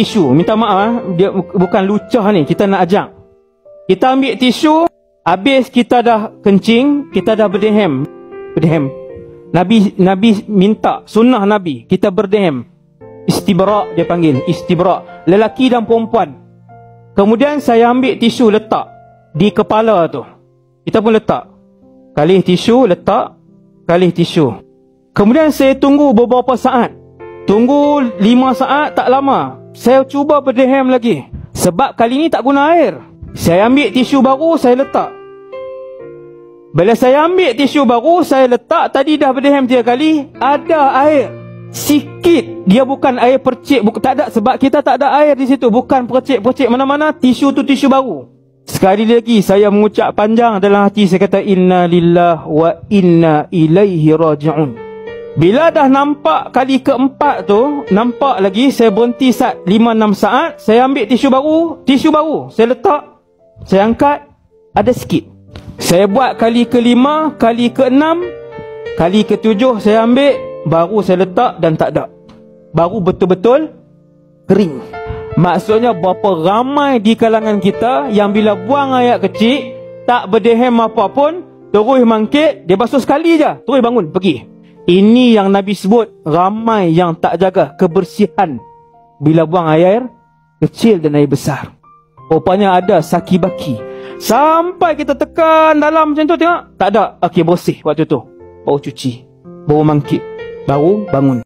tisu. Minta maaf ah, dia bukan lucah ni, kita nak ajak. Kita ambil tisu, habis kita dah kencing, kita dah berdehem. Berdehem. Nabi Nabi minta sunnah Nabi, kita berdehem. Istibra dia panggil, istibra. Lelaki dan perempuan. Kemudian saya ambil tisu letak di kepala tu. Kita pun letak. Kali tisu letak, kali tisu. Kemudian saya tunggu beberapa saat. Tunggu lima saat tak lama. Saya cuba berdehem lagi. Sebab kali ni tak guna air. Saya ambil tisu baru, saya letak. Bila saya ambil tisu baru, saya letak. Tadi dah berdehem tiga kali. Ada air. Sikit. Dia bukan air percik. Buk tak ada. Sebab kita tak ada air di situ. Bukan percik-percik mana-mana. Tisu tu tisu baru. Sekali lagi saya mengucap panjang dalam hati. Saya kata, Inna lillah wa inna ilaihi raji'un. Bila dah nampak kali keempat tu, nampak lagi saya berhenti saat 5-6 saat, saya ambil tisu baru, tisu baru, saya letak, saya angkat, ada sikit. Saya buat kali kelima, kali keenam, kali ketujuh saya ambil, baru saya letak dan tak ada. Baru betul-betul kering. Maksudnya berapa ramai di kalangan kita yang bila buang air kecil, tak berdehem apa pun, terus mangkit, dia basuh sekali je, terus bangun, pergi. Ini yang Nabi sebut ramai yang tak jaga kebersihan bila buang air kecil dan air besar. Rupanya ada saki baki. Sampai kita tekan dalam macam tu tengok. Tak ada. Okey bersih waktu tu. Baru cuci. Baru mangkit. Baru bangun.